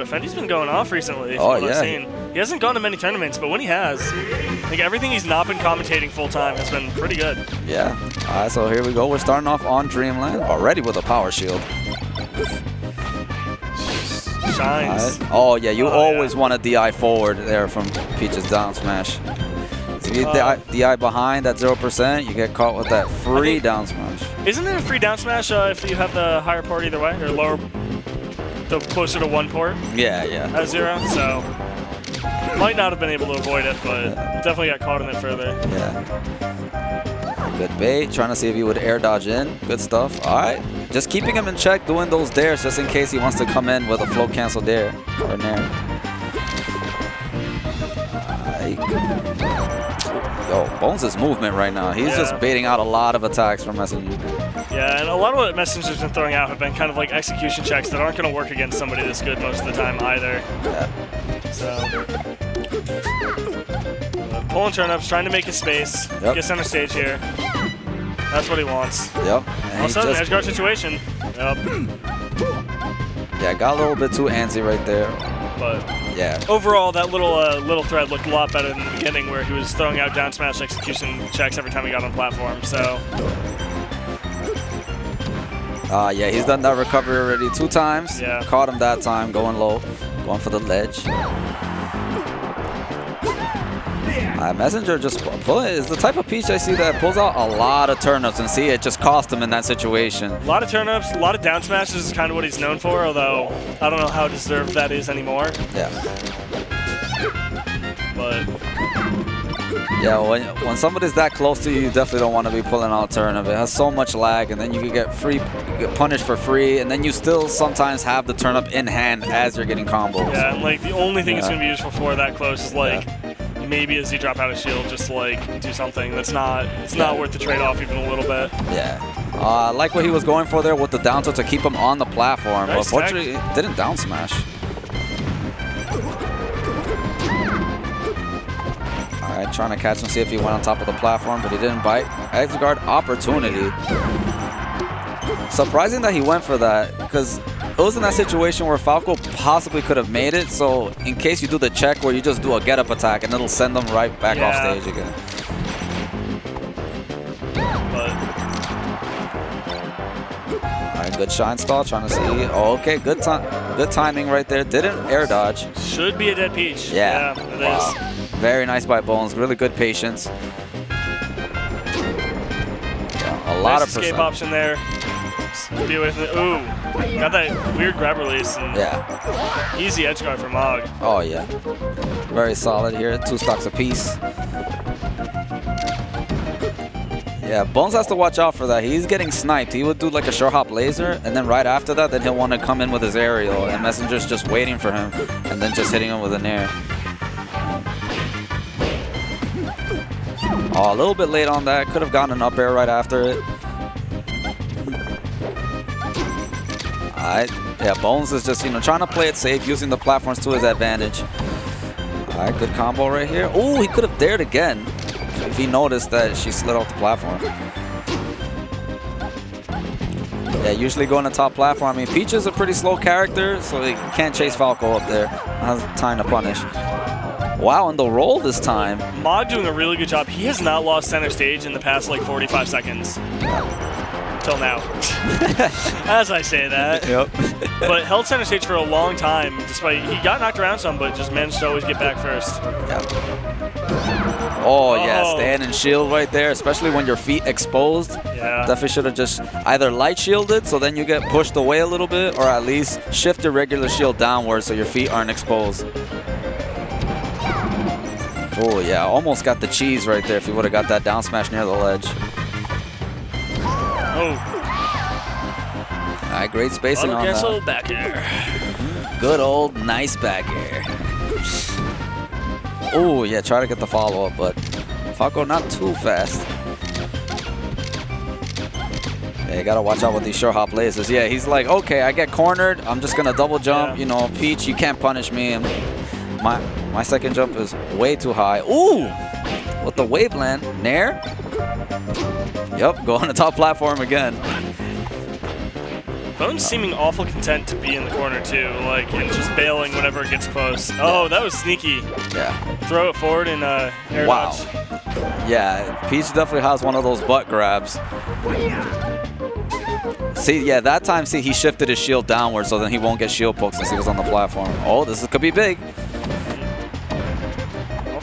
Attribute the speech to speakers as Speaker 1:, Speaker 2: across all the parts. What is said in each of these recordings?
Speaker 1: but Fendi's been going off recently.
Speaker 2: Oh, yeah.
Speaker 1: Seen. He hasn't gone to many tournaments, but when he has, like everything he's not been commentating full time has been pretty good.
Speaker 2: Yeah. All right, so here we go. We're starting off on Dreamland already with a power shield.
Speaker 1: Shines.
Speaker 2: Alright. Oh, yeah, you
Speaker 1: Oh,
Speaker 2: always
Speaker 1: yeah.
Speaker 2: want a DI forward there from Peach's down smash. If you
Speaker 1: Uh,
Speaker 2: DI, behind that 0%, you get caught with that free
Speaker 1: think-
Speaker 2: down smash.
Speaker 1: Isn't it a free down smash uh, if you have the higher port either way, or lower, the closer to one port
Speaker 2: Yeah, yeah.
Speaker 1: at zero? So might not have been able to avoid it, but definitely got caught in it further.
Speaker 2: Yeah. Good bait. Trying to see if he would air dodge in. Good stuff. All right. Just keeping him in check, doing those dairs just in case he wants to come in with a float cancel dair or nair. Yo, Bones' is movement right now. He's
Speaker 1: Yeah.
Speaker 2: just baiting out a lot of attacks from Messenger.
Speaker 1: Yeah, and a lot of what Messenger's been throwing out have been kind of like execution checks that aren't going to work against somebody this good most of the time either.
Speaker 2: Yeah.
Speaker 1: So. uh, Pulling turnips, trying to make his space,
Speaker 2: Yep.
Speaker 1: get center stage here. That's what he wants.
Speaker 2: Yep. And
Speaker 1: an
Speaker 2: just-
Speaker 1: edge guard situation. Yep.
Speaker 2: yeah, got a little bit too antsy right there.
Speaker 1: But
Speaker 2: Yeah.
Speaker 1: overall, that little uh, little thread looked a lot better than the beginning, where he was throwing out down smash execution checks every time he got on platform. So
Speaker 2: Uh, yeah, he's done that recovery already two times.
Speaker 1: Yeah.
Speaker 2: Caught him that time, going low, going for the ledge. Uh, Messenger just is the type of Peach I see that pulls out a lot of turnips and see it just cost him in that situation.
Speaker 1: a lot of turnips, a lot of down smashes is kind of what he's known for. Although I don't know how deserved that is anymore.
Speaker 2: Yeah.
Speaker 1: But
Speaker 2: Yeah, when, when somebody's that close to you, you definitely don't want to be pulling out turnip. It has so much lag, and then you can get free, get punished for free, and then you still sometimes have the turnip in hand as you're getting combos.
Speaker 1: yeah, and like the only thing it's gonna be useful for that close is like. Maybe as you drop out of shield, just to, like do something that's not it's not worth the trade-off even a little bit.
Speaker 2: Yeah. Uh, I like what he was going for there with the down tilt to keep him on the platform. but unfortunately, it didn't down smash. Trying to catch him, see if he went on top of the platform, but he didn't bite. Edge guard opportunity. Surprising that he went for that, because it was in that situation where Falco possibly could have made it. So in case you do the check where you just do a get up attack and it'll send them right back
Speaker 1: Yeah.
Speaker 2: off stage again.
Speaker 1: But
Speaker 2: All right, good shine stall, trying to see. Oh, okay, good time, good timing right there. Didn't air dodge.
Speaker 1: should be a dead peach.
Speaker 2: Yeah,
Speaker 1: it is.
Speaker 2: Very nice by Bones. Really good patience. Yeah, a lot
Speaker 1: nice
Speaker 2: of
Speaker 1: escape
Speaker 2: percent.
Speaker 1: option there. Be away from the ooh. Got that weird grab release and
Speaker 2: Yeah.
Speaker 1: easy edge guard for Mog.
Speaker 2: Oh yeah. Very solid here. Two stocks apiece. Yeah, Bones has to watch out for that. He's getting sniped. He would do like a short hop laser, and then right after that, then he'll want to come in with his aerial, and Messenger's just waiting for him, and then just hitting him with an air. Oh, a little bit late on that. Could have gotten an up air right after it. Alright. Yeah, Bones is just, you know, trying to play it safe, using the platforms to his advantage. Alright, good combo right here. Oh, he could have daired again if he noticed that she slid off the platform. Yeah, usually going to top platform. I mean, Peach is a pretty slow character, so he can't chase Falco up there. Has time to punish. Wow, and the roll this time.
Speaker 1: Mog doing a really good job. He has not lost center stage in the past like 45 seconds. Till now. As I say that.
Speaker 2: Yep.
Speaker 1: But held center stage for a long time, despite he got knocked around some, but just managed to always get back first.
Speaker 2: Oh, yeah,
Speaker 1: Oh.
Speaker 2: stand and shield right there, especially when your feet exposed.
Speaker 1: Yeah.
Speaker 2: Definitely should have just either light shielded so then you get pushed away a little bit, or at least shift your regular shield downwards so your feet aren't exposed. Oh, yeah, almost got the cheese right there if he would have got that down smash near the ledge.
Speaker 1: Oh,
Speaker 2: All right, great spacing
Speaker 1: auto
Speaker 2: on that.
Speaker 1: back air. Mm-hmm.
Speaker 2: Good old nice back air. Oh, yeah, try to get the follow-up, but Falco not too fast. Yeah, you gotta watch out with these short hop lasers. Yeah, he's like, okay, I get cornered. I'm just gonna double jump.
Speaker 1: Yeah.
Speaker 2: You know, Peach, you can't punish me. My my second jump is way too high. Ooh, with the waveland, Nair. Yep, go on the top platform again.
Speaker 1: Bones seeming awful content to be in the corner too, like and just bailing whenever it gets close. Oh, that was sneaky.
Speaker 2: Yeah.
Speaker 1: Throw it forward and uh, air
Speaker 2: Wow.
Speaker 1: dodge.
Speaker 2: Yeah, Peach definitely has one of those butt grabs. See, yeah, that time, see, he shifted his shield downward so then he won't get shield pokes since he was on the platform. Oh, this is, could be big.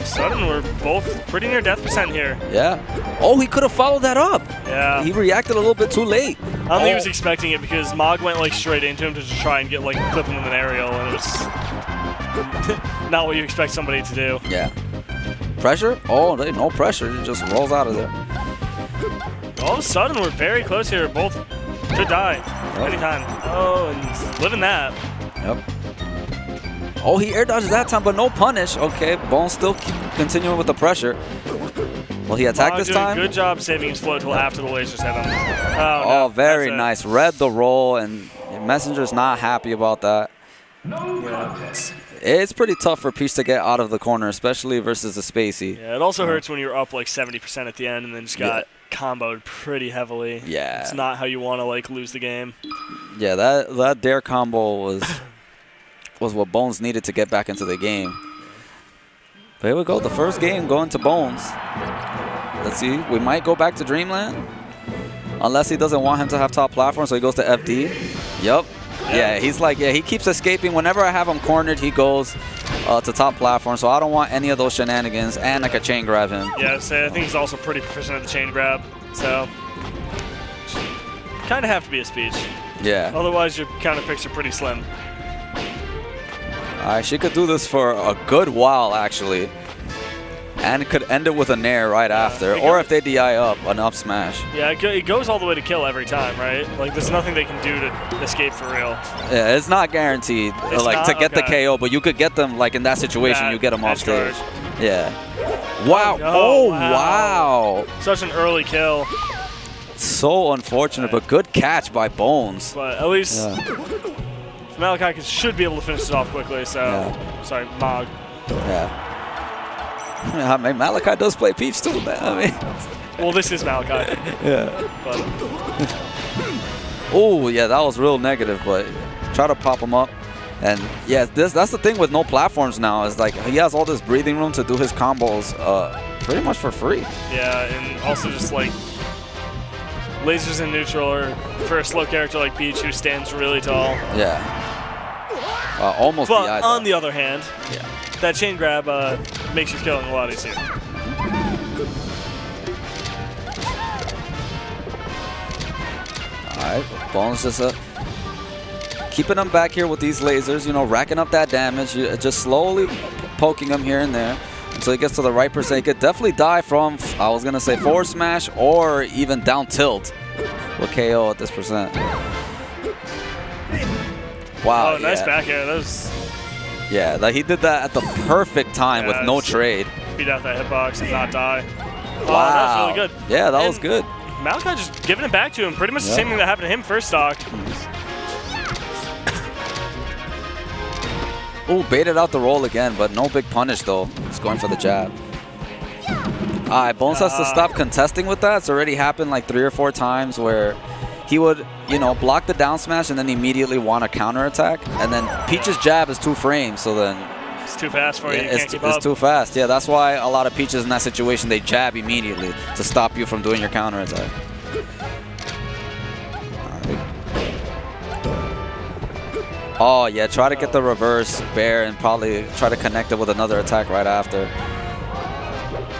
Speaker 1: All of a sudden, we're both pretty near death percent here.
Speaker 2: Yeah. Oh, he could have followed that up.
Speaker 1: Yeah.
Speaker 2: He reacted a little bit too late.
Speaker 1: I don't think he oh. was
Speaker 2: Oh.
Speaker 1: expecting it because Mog went like straight into him to just try and get like clip him with an aerial, and it was not what you expect somebody to do.
Speaker 2: Yeah. Pressure? Oh, no pressure. He just rolls out of there.
Speaker 1: All of a sudden, we're very close here. Both could die anytime. Oh, and living that.
Speaker 2: Yep. Oh, he air dodges that time, but no punish. Okay, Bone still continuing with the pressure. Will he attack
Speaker 1: Mog
Speaker 2: this time?
Speaker 1: good job saving his flow till after the lasers hit him. Oh,
Speaker 2: Oh,
Speaker 1: no,
Speaker 2: very nice. Read the roll, and Messenger's not happy about that.
Speaker 1: Yeah, it's-
Speaker 2: pretty tough for Peach to get out of the corner, especially versus the Spacey.
Speaker 1: yeah, it also hurts when you're up like 70% at the end and then just got comboed pretty heavily.
Speaker 2: Yeah.
Speaker 1: It's not how you want to like lose the game.
Speaker 2: Yeah, that that dair combo was was what Bones needed to get back into the game. But here we go, the first game going to Bones. Let's see, we might go back to Dreamland. Unless he doesn't want him to have top platform, so he goes to FD. Yup. Yeah, he's like, yeah, he keeps escaping. Whenever I have him cornered, he goes uh, to top platform. So I don't want any of those shenanigans, and I could chain grab him.
Speaker 1: Yeah, so I think he's also pretty proficient at the chain grab. So, kind of have to be a speech.
Speaker 2: Yeah.
Speaker 1: Otherwise, your counter picks are pretty slim.
Speaker 2: Right, she could do this for a good while, actually. And could end it with a nair right after. Or if they DI up, an up smash.
Speaker 1: Yeah, it, go, it goes all the way to kill every time, right? Like, there's nothing they can do to escape for real.
Speaker 2: Yeah, it's not guaranteed,
Speaker 1: It's uh,
Speaker 2: like to
Speaker 1: not?
Speaker 2: get the KO, but you could get them like in that situation.
Speaker 1: That
Speaker 2: you get them off stage.
Speaker 1: guard.
Speaker 2: Yeah. Wow.
Speaker 1: Oh,
Speaker 2: Oh,
Speaker 1: wow.
Speaker 2: wow.
Speaker 1: Such an early kill,
Speaker 2: So unfortunate, but good catch by Bones.
Speaker 1: but at least
Speaker 2: Yeah.
Speaker 1: Malachi should be able to finish it off quickly. So,
Speaker 2: Yeah.
Speaker 1: sorry, Mog.
Speaker 2: Yeah. I mean, Malachi does play Peach too, man. I mean,
Speaker 1: Well, this is Malachi,
Speaker 2: yeah.
Speaker 1: but
Speaker 2: Oh, yeah, that was real negative, but try to pop him up. And yeah, this that's the thing with no platforms now is like he has all this breathing room to do his combos uh, pretty much for free.
Speaker 1: yeah, and also just like lasers in neutral or for a slow character like Peach who stands really tall.
Speaker 2: Yeah. Uh, almost
Speaker 1: But
Speaker 2: DI'd
Speaker 1: on
Speaker 2: though.
Speaker 1: the other hand,
Speaker 2: Yeah.
Speaker 1: that chain grab uh, makes your killing a lot easier.
Speaker 2: All right, Bones just uh, keeping him back here with these lasers, you know, racking up that damage, just slowly poking him here and there until he gets to the right percent. He could definitely die from, I was going to say forward smash or even down tilt with KO at this percent. Wow.
Speaker 1: oh, nice
Speaker 2: yeah.
Speaker 1: back air. That was
Speaker 2: Yeah, like he did that at the perfect time
Speaker 1: Yeah,
Speaker 2: with no trade.
Speaker 1: beat out that hitbox and not die. Oh,
Speaker 2: wow.
Speaker 1: that was really good.
Speaker 2: Yeah, that
Speaker 1: And
Speaker 2: was good.
Speaker 1: Malachi just giving it back to him. Pretty much the same thing that happened to him first stock.
Speaker 2: Ooh, baited out the roll again, but no big punish though. He's going for the jab. All right, Bones has to
Speaker 1: Uh,
Speaker 2: stop contesting with that. It's already happened like three or four times where he would, you know, block the down smash and then immediately want a counter attack. And then Peach's jab is two frames, so then
Speaker 1: It's too fast for you. You
Speaker 2: it's, it's too fast. Yeah, that's why a lot of Peaches in that situation, they jab immediately to stop you from doing your counter attack. Oh, yeah, try to get the reverse bair and probably try to connect it with another attack right after.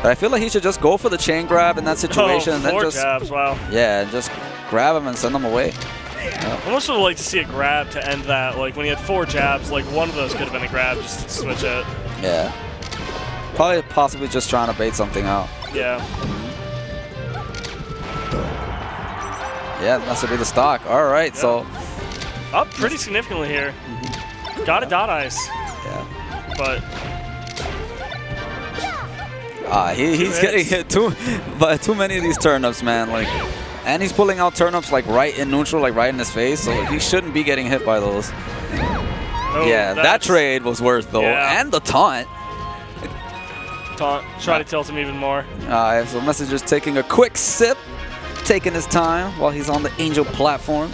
Speaker 2: But I feel like he should just go for the chain grab in that oh, situation
Speaker 1: oh,
Speaker 2: and then
Speaker 1: four
Speaker 2: just,
Speaker 1: jabs. Wow.
Speaker 2: yeah, and just grab him and send him away.
Speaker 1: I almost would like to see a grab to end that. Like when he had four jabs, like one of those could have been a grab just to switch it.
Speaker 2: Yeah. Probably possibly just trying to bait something out.
Speaker 1: Yeah. Mm-hmm.
Speaker 2: Yeah, that should be the stock. All right, so
Speaker 1: Up pretty significantly here. Mm-hmm. Got a dot ice,
Speaker 2: yeah.
Speaker 1: but
Speaker 2: Ah, he, he's getting hit too, but too many of these turnips, man. Like, and he's pulling out turnips like right in neutral, like right in his face. So he shouldn't be getting hit by those.
Speaker 1: oh,
Speaker 2: yeah, that trade was worth though,
Speaker 1: Yeah.
Speaker 2: and the taunt.
Speaker 1: Taunt. Try to tilt him even more.
Speaker 2: All right, so Messenger's taking a quick sip, taking his time while he's on the Angel platform.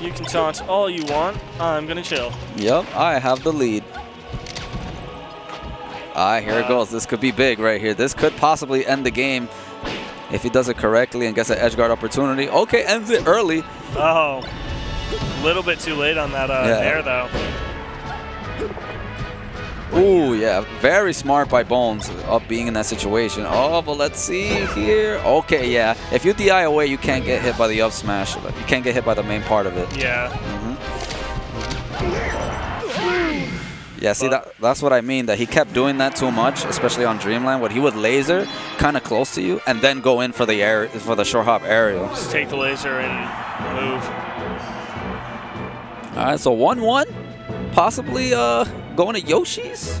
Speaker 1: You can taunt all you want. I'm gonna chill.
Speaker 2: Yep, I have the lead. Right, here it goes. This could be big right here. This could possibly end the game if he does it correctly and gets an edge guard opportunity. Okay, ends it early.
Speaker 1: Oh, a little bit too late on that uh,
Speaker 2: Yeah.
Speaker 1: air though.
Speaker 2: Ooh, yeah, very smart by Bones up being in that situation. Oh, but let's see here. Okay, yeah. If you DI away, you can't get hit by the up smash. You can't get hit by the main part of it.
Speaker 1: Yeah.
Speaker 2: Yeah, see, that that's what I mean, that he kept doing that too much, especially on Dreamland, where he would laser kind of close to you and then go in for the air for the short hop aerial.
Speaker 1: Just take the laser and move.
Speaker 2: All right, so 1-1, possibly uh, going to Yoshi's.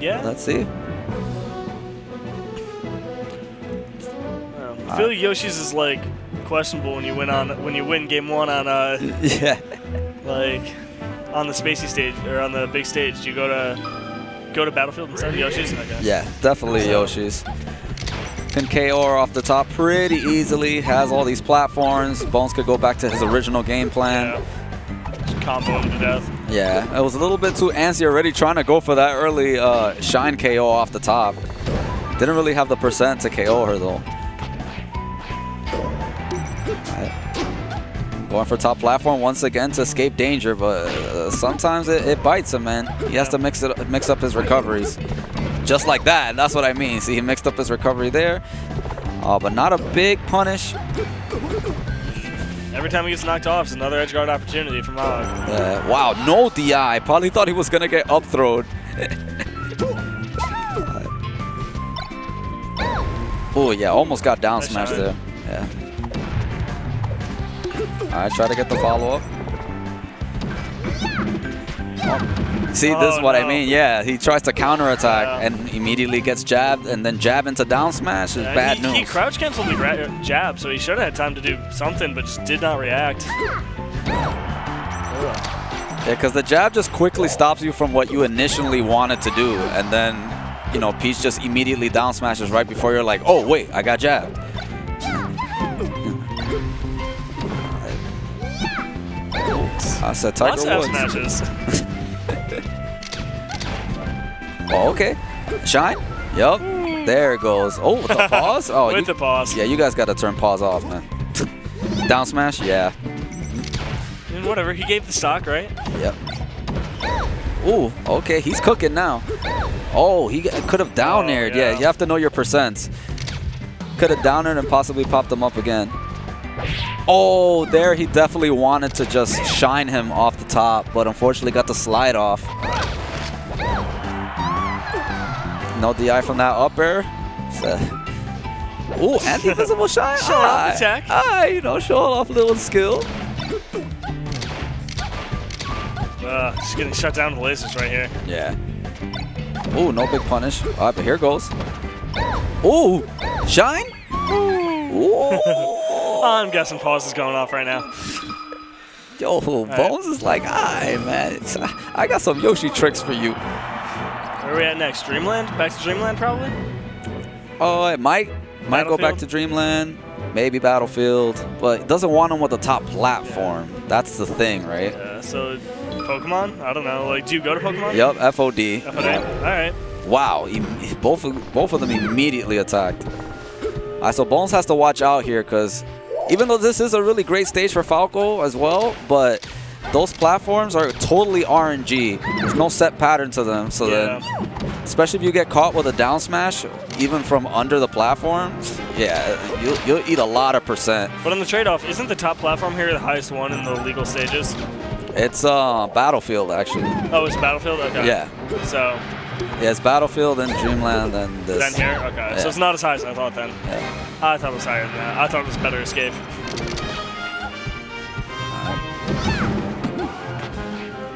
Speaker 1: Yeah.
Speaker 2: Let's see.
Speaker 1: Um, I feel like Yoshi's is like questionable when you win on when you win game one on uh
Speaker 2: Yeah.
Speaker 1: Like on the spacey stage or on the big stage. Do you go to go to Battlefield instead of Yoshi's?
Speaker 2: Yeah, definitely
Speaker 1: So-
Speaker 2: Yoshi's. Can KO off the top pretty easily. Has all these platforms. Bones could go back to his original game plan.
Speaker 1: Yeah. Combo him to death.
Speaker 2: Yeah, it was a little bit too antsy already trying to go for that early uh, shine KO off the top. Didn't really have the percent to KO her though. Going for top platform once again to escape danger, but uh, sometimes it, it bites him, man. He has to mix it mix up his recoveries. Just like that, that's what I mean. See, he mixed up his recovery there. Uh, but not a big punish.
Speaker 1: Every time he gets knocked off, it's another edge guard opportunity for Mog.
Speaker 2: Uh, wow, no DI. Probably thought he was gonna get up throwed. oh yeah, almost got down
Speaker 1: Nice
Speaker 2: smash there. Yeah. Right, try to get the follow up. Oh, See, this
Speaker 1: Oh,
Speaker 2: is what I mean. Yeah, he tries to counterattack
Speaker 1: Yeah.
Speaker 2: and immediately gets jabbed, and then jab into down smash is
Speaker 1: Yeah,
Speaker 2: bad
Speaker 1: he,
Speaker 2: news.
Speaker 1: he crouch canceled the jab, so he should have had time to do something, but just did not react.
Speaker 2: Yeah, because the jab just quickly stops you from what you initially wanted to do, and then, you know, Peach just immediately down smashes right before you're like, oh wait, I got jabbed. I said Tiger
Speaker 1: Lots
Speaker 2: Woods.
Speaker 1: smashes.
Speaker 2: Oh, okay. Shine. Yup. There it goes. Oh, with the pause. Oh,
Speaker 1: With
Speaker 2: you-
Speaker 1: the pause.
Speaker 2: Yeah, you guys got to turn pause off, man. down smash. Yeah.
Speaker 1: And whatever, he gave the stock, right?
Speaker 2: Yep. Ooh, okay, he's cooking now. Oh, he could have down
Speaker 1: Oh.
Speaker 2: Yeah.
Speaker 1: yeah.
Speaker 2: you have to know your percents. Could have down aired and possibly popped them up again. Oh, there he definitely wanted to just shine him off the top, but unfortunately got the slide off. No DI from that up air. So- Ooh, anti-visible shine.
Speaker 1: Showing off tech.
Speaker 2: Aye, you know, showing off a little skill.
Speaker 1: Uh, just getting shut down with lasers right here.
Speaker 2: Yeah. Ooh, no big punish. All right, but here goes. Ooh, shine. Ooh.
Speaker 1: I'm guessing pause is going off right now.
Speaker 2: Yo, Bones is like, aye, man. it's- uh, I got some Yoshi tricks for you.
Speaker 1: Where are we at next? Dreamland? Back to Dreamland, probably?
Speaker 2: Oh, it might might go back to Dreamland, maybe Battlefield, but it doesn't want him with the top platform. That's the thing, right?
Speaker 1: Yeah, so Pokemon? I don't know. Like, do you go to Pokemon?
Speaker 2: Yep, FOD.
Speaker 1: FNA? All right.
Speaker 2: Wow, both of, both of them immediately attacked. All right, so Bones has to watch out here because even though this is a really great stage for Falco as well, but those platforms are totally RNG. There's no set pattern to them, so
Speaker 1: Yeah.
Speaker 2: then, especially if you get caught with a down smash, even from under the platform, yeah, you'll, you'll eat a lot of percent.
Speaker 1: But on the trade-off, isn't the top platform here the highest one in the legal stages?
Speaker 2: It's uh, Battlefield, actually.
Speaker 1: Oh, it's Battlefield? Okay.
Speaker 2: Yeah.
Speaker 1: So,
Speaker 2: Yeah, it's Battlefield and Dreamland and this.
Speaker 1: then here? Okay.
Speaker 2: Yeah.
Speaker 1: So it's not as high as I thought then.
Speaker 2: Yeah.
Speaker 1: I thought it was higher than that. I thought it was better escape.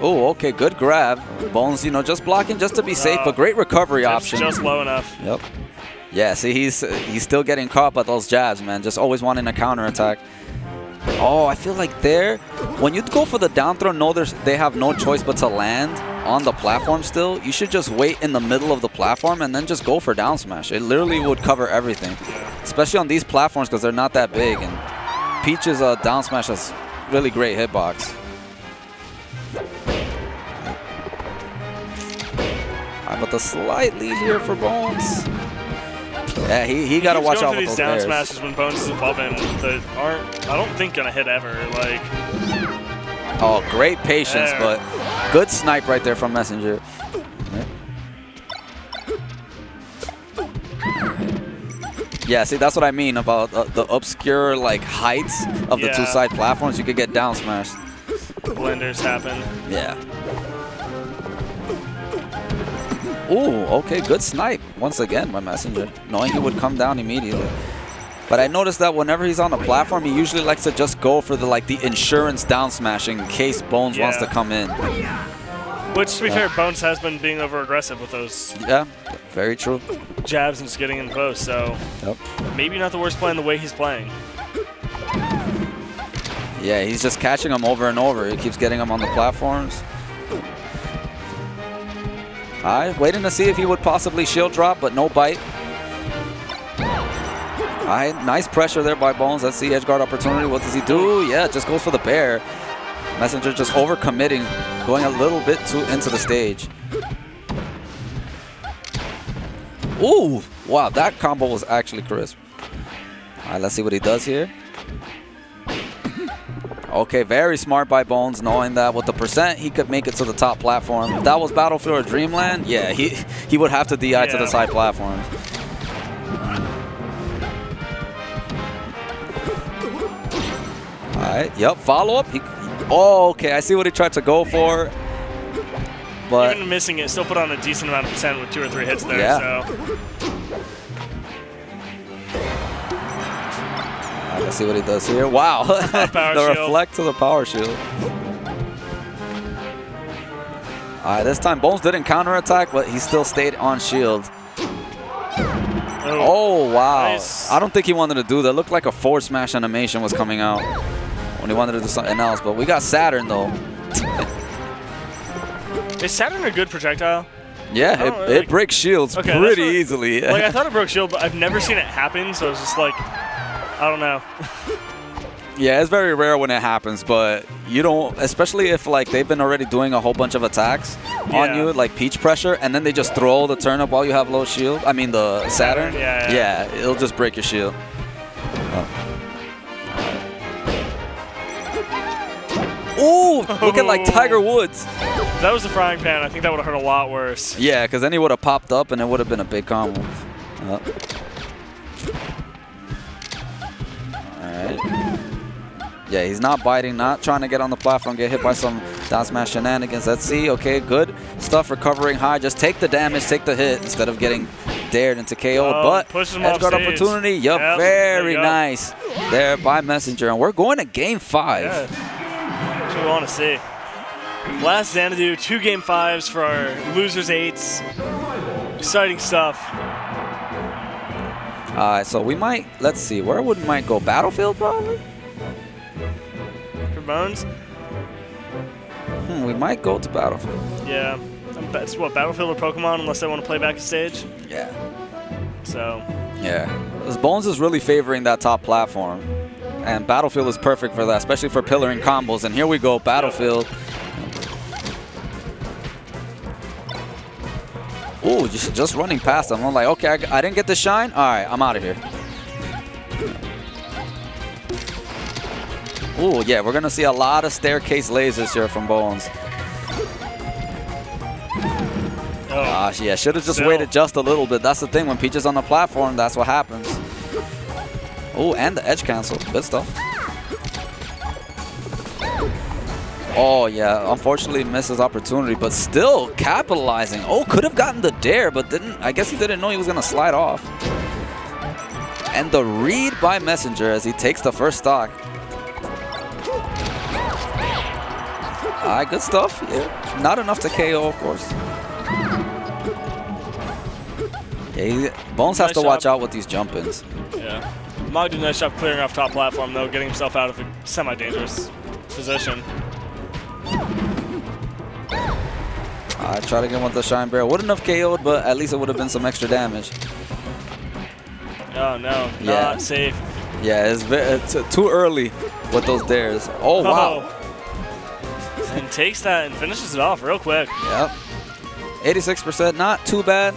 Speaker 2: Oh, okay, good grab. Bones, you know, just blocking just to be safe,
Speaker 1: Uh,
Speaker 2: but great recovery option.
Speaker 1: just low enough.
Speaker 2: Yep. Yeah, see, he's he's still getting caught by those jabs, man. Just always wanting a counter attack. Oh, I feel like there, when you go for the down throw, no, there's, they have no choice but to land on the platform still. You should just wait in the middle of the platform and then just go for down smash. It literally would cover everything, especially on these platforms because they're not that big. And Peach's uh, down smash has really great hitbox. Right, but the slight lead here for Bones. Yeah, he, he got to watch out with
Speaker 1: these
Speaker 2: those
Speaker 1: down smashes when Bones is above him that aren't, I don't think, going to hit ever. Like,
Speaker 2: Oh, great patience,
Speaker 1: There.
Speaker 2: but good snipe right there from Messenger. Yeah, see, that's what I mean about uh, the obscure like heights of the
Speaker 1: Yeah.
Speaker 2: two side platforms. You could get down smashed.
Speaker 1: blenders happen.
Speaker 2: Yeah. Ooh, okay, good snipe once again by Messenger, knowing he would come down immediately. But I noticed that whenever he's on the platform, he usually likes to just go for the like the insurance down smashing in case Bones wants to come in.
Speaker 1: Which, to be fair, Bones has been being over aggressive with those
Speaker 2: Yeah, very true.
Speaker 1: jabs and just getting in close, So
Speaker 2: Yep.
Speaker 1: maybe not the worst play in the way he's playing.
Speaker 2: Yeah, he's just catching him over and over. He keeps getting him on the platforms. Alright, waiting to see if he would possibly shield drop, but no bite. Alright, nice pressure there by Bones. That's the edge guard opportunity. What does he do? Yeah, just goes for the bair. Messenger just overcommitting, going a little bit too into the stage. Ooh, wow, that combo was actually crisp. Alright, let's see what he does here. Okay, very smart by Bones, knowing that with the percent, he could make it to the top platform. If that was Battlefield or Dreamland, yeah, he, he would have to DI to the side platforms. All right, yep, follow up. He, oh, okay, I see what he tried to go for. But
Speaker 1: Even missing it, still put on a decent amount of percent with two or three hits there.
Speaker 2: Yeah.
Speaker 1: So
Speaker 2: right, let's see what he does here. Wow, the
Speaker 1: shield.
Speaker 2: reflect to the power shield. All right, this time Bones didn't counterattack, but he still stayed on shield.
Speaker 1: oh,
Speaker 2: Oh, wow.
Speaker 1: Nice.
Speaker 2: I don't think he wanted to do that. Looked like a forward smash animation was coming out when he wanted to do something else. But we got Saturn, though.
Speaker 1: is Saturn a good projectile?
Speaker 2: Yeah, it,
Speaker 1: don't-
Speaker 2: it breaks shields
Speaker 1: Okay,
Speaker 2: pretty
Speaker 1: what-
Speaker 2: easily.
Speaker 1: Like I thought it broke shield, but I've never seen it happen. So it's just like, I don't know.
Speaker 2: yeah, it's very rare when it happens, but you don't, especially if like they've been already doing a whole bunch of attacks on you, like peach pressure, and then they just throw the turnip while you have low shield. I mean the Saturn.
Speaker 1: yeah, yeah.
Speaker 2: it'll just break your shield. Oh. Ooh, looking like Tiger oh. Woods.
Speaker 1: If that was the frying pan, I think that would have hurt a lot worse.
Speaker 2: Yeah, because then he would have popped up and it would have been a big combo. Yep. Alright. Yeah, he's not biting, not trying to get on the platform, get hit by some down smash shenanigans. Let's see. Okay, good stuff recovering high. Just take the damage, take the hit instead of getting daired into KO.
Speaker 1: Oh,
Speaker 2: but edge guard opportunity. Yup,
Speaker 1: Yep,
Speaker 2: very nice there by Messenger. And we're going to game five.
Speaker 1: Yeah. What we want to see. Last Xanadu, two game fives for our losers eights. Exciting stuff.
Speaker 2: All right, so we might, let's see, where would we might go? Battlefield probably?
Speaker 1: For Bones,
Speaker 2: Hmm, we might go to Battlefield.
Speaker 1: yeah. That's what, Battlefield or Pokemon, unless they want to play back a stage.
Speaker 2: Yeah.
Speaker 1: So,
Speaker 2: Yeah. Bones is really favoring that top platform. And Battlefield is perfect for that, especially for pillaring combos. And here we go, Battlefield. Ooh, just, just running past them. I'm like, okay, I, I didn't get the shine. All right, I'm out of here. Ooh, yeah, we're going to see a lot of staircase lasers here from Bones.
Speaker 1: oh,
Speaker 2: Gosh, yeah, should have just
Speaker 1: Still.
Speaker 2: waited just a little bit. That's the thing. When Peach is on the platform, that's what happens. Oh, and the edge cancel. Good stuff. Oh, yeah. Unfortunately, misses opportunity, but still capitalizing. Oh, could have gotten the dair, but didn't. I guess he didn't know he was going to slide off. And the read by Messenger as he takes the first stock. All right, good stuff. Yeah. Not enough to KO, of course. Yeah, Bones has
Speaker 1: Nice
Speaker 2: to watch
Speaker 1: job.
Speaker 2: out with these jump-ins.
Speaker 1: Mog did a nice job clearing off top platform, though, getting himself out of a semi-dangerous position.
Speaker 2: I try to get one with the Shine Bair. Wouldn't have KO'd, but at least it would have been some extra damage.
Speaker 1: Oh, no.
Speaker 2: Yeah.
Speaker 1: Not safe.
Speaker 2: Yeah, it's, it's uh, too early with those dairs. Oh, wow.
Speaker 1: Oh. And takes that and finishes it off real quick.
Speaker 2: Yep. 86%, not too bad.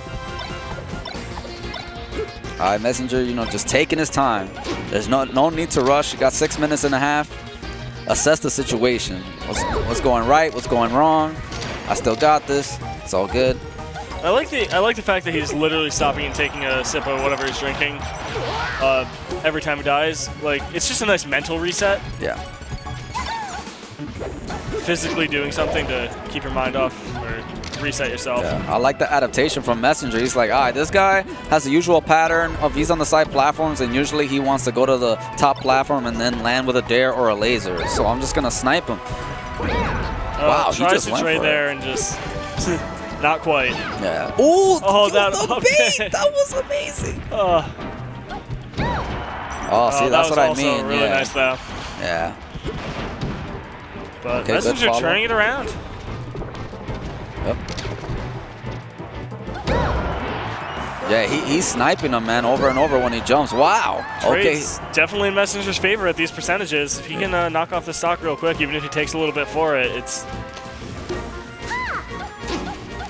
Speaker 2: All right, Messenger, you know, just taking his time. There's no no need to rush. You got six minutes and a half. Assess the situation. What's, what's going right? What's going wrong? I still got this. It's all good.
Speaker 1: I like the I like the fact that he's literally stopping and taking a sip of whatever he's drinking uh, every time he dies. Like it's just a nice mental reset.
Speaker 2: Yeah.
Speaker 1: Physically doing something to keep your mind off or reset yourself.
Speaker 2: Yeah. I like the adaptation from Messenger. He's like, all right, this guy has the usual pattern of he's on the side platforms, and usually he wants to go to the top platform and then land with a dair or a laser. So I'm just gonna snipe him.
Speaker 1: Uh, wow, he just to went trade there it. and just not quite.
Speaker 2: Yeah. Ooh,
Speaker 1: oh, that
Speaker 2: the okay. bait. That was amazing. Uh, oh, see,
Speaker 1: oh,
Speaker 2: that's
Speaker 1: that
Speaker 2: what I mean.
Speaker 1: Really
Speaker 2: yeah.
Speaker 1: nice though.
Speaker 2: Yeah.
Speaker 1: But okay, Messenger turning it around.
Speaker 2: Yep. Yeah, he, he's sniping him, man, over and over when he jumps. Wow.
Speaker 1: Trade's okay. definitely in Messenger's favor at these percentages. If he can uh, knock off the stock real quick, even if he takes a little bit for it, it's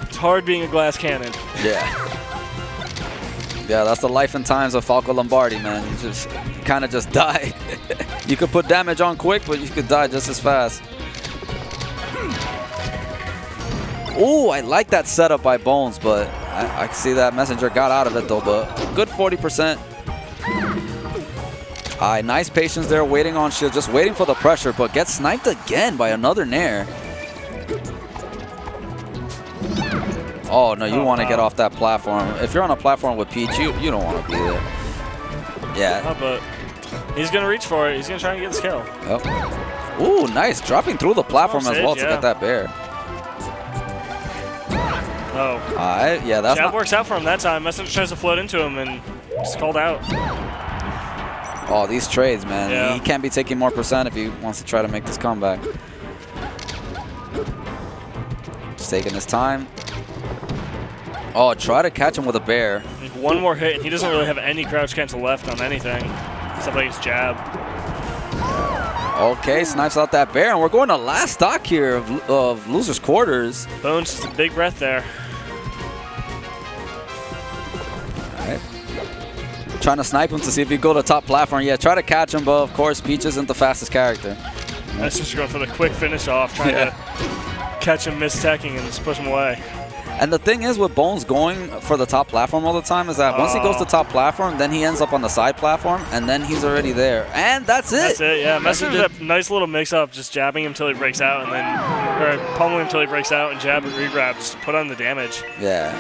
Speaker 1: it's hard being a glass cannon.
Speaker 2: Yeah. Yeah, that's the life and times of Falco Lombardi, man. You just kind of just die. you could put damage on quick, but you could die just as fast. Ooh, I like that setup by Bones, but I, see that Messenger got out of it though, but good 40%. All right, nice patience there, waiting on shield, just waiting for the pressure, but gets sniped again by another Nair. Oh, no, you oh, want to wow. get off that platform. If you're on a platform with Peach, you, you don't want to be there. Yeah.
Speaker 1: Oh, but he's going to reach for it. He's going to try and get his kill.
Speaker 2: Yep. Ooh, nice. Dropping through the platform oh, as well to get that bair.
Speaker 1: Oh.
Speaker 2: All right, yeah, that's
Speaker 1: Jab works out for him that time. Messenger tries to float into him and just called out.
Speaker 2: Oh, these trades, man. Yeah. He can't be taking more percent if he wants to try to make this comeback. Just taking his time. Oh, try to catch him with a bair.
Speaker 1: One more hit, and he doesn't really have any crouch cancel left on anything. Except like his jab.
Speaker 2: Okay, snipes out that bair, and we're going to last stock here of, of Loser's Quarters.
Speaker 1: Bones, just a big breath there.
Speaker 2: Trying to snipe him to see if he go to top platform. Yeah, try to catch him, but of course, Peach isn't the fastest character.
Speaker 1: That's just going for the quick finish off, trying yeah. to catch him misteching and just push him away.
Speaker 2: And the thing is with Bones going for the top platform all the time is that once he goes to uh. top platform, then he ends up on the side platform, and then he's already there. And that's it.
Speaker 1: That's it, yeah. Messenger's a nice little mix-up, just jabbing him until he breaks out, and then, or pummeling him until he breaks out, and jab and re-grab, just put on the damage.
Speaker 2: Yeah.